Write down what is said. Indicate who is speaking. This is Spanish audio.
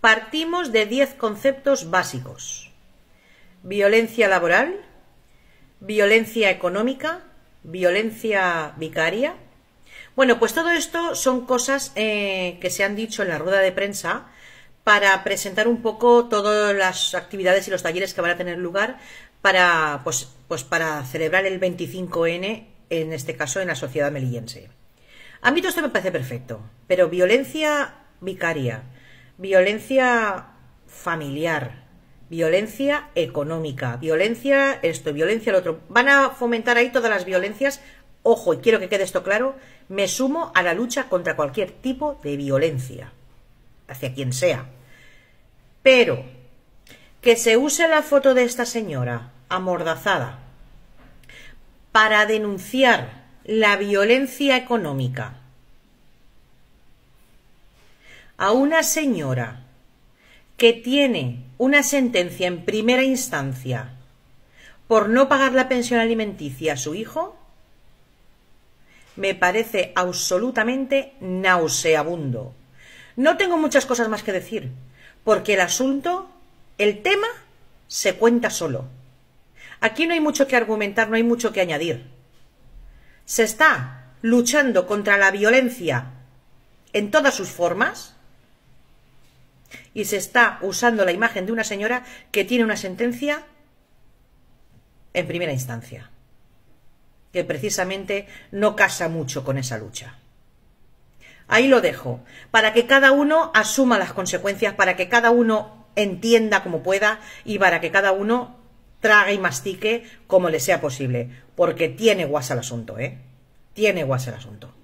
Speaker 1: partimos de 10 conceptos básicos. Violencia laboral, violencia económica, violencia vicaria. Bueno, pues todo esto son cosas eh, que se han dicho en la rueda de prensa para presentar un poco todas las actividades y los talleres que van a tener lugar para, pues, pues para celebrar el 25N, en este caso en la sociedad melillense. A mí todo esto me parece perfecto, pero violencia vicaria, violencia familiar, violencia económica, violencia esto, violencia lo otro. Van a fomentar ahí todas las violencias. Ojo, y quiero que quede esto claro, me sumo a la lucha contra cualquier tipo de violencia, hacia quien sea. Pero que se use la foto de esta señora amordazada para denunciar la violencia económica a una señora que tiene una sentencia en primera instancia por no pagar la pensión alimenticia a su hijo, me parece absolutamente nauseabundo. No tengo muchas cosas más que decir, porque el asunto, el tema, se cuenta solo. Aquí no hay mucho que argumentar, no hay mucho que añadir. Se está luchando contra la violencia en todas sus formas y se está usando la imagen de una señora que tiene una sentencia en primera instancia, que precisamente no casa mucho con esa lucha. Ahí lo dejo, para que cada uno asuma las consecuencias, para que cada uno entienda como pueda y para que cada uno trague y mastique como le sea posible, porque tiene guasa el asunto, ¿eh? Tiene guasa el asunto.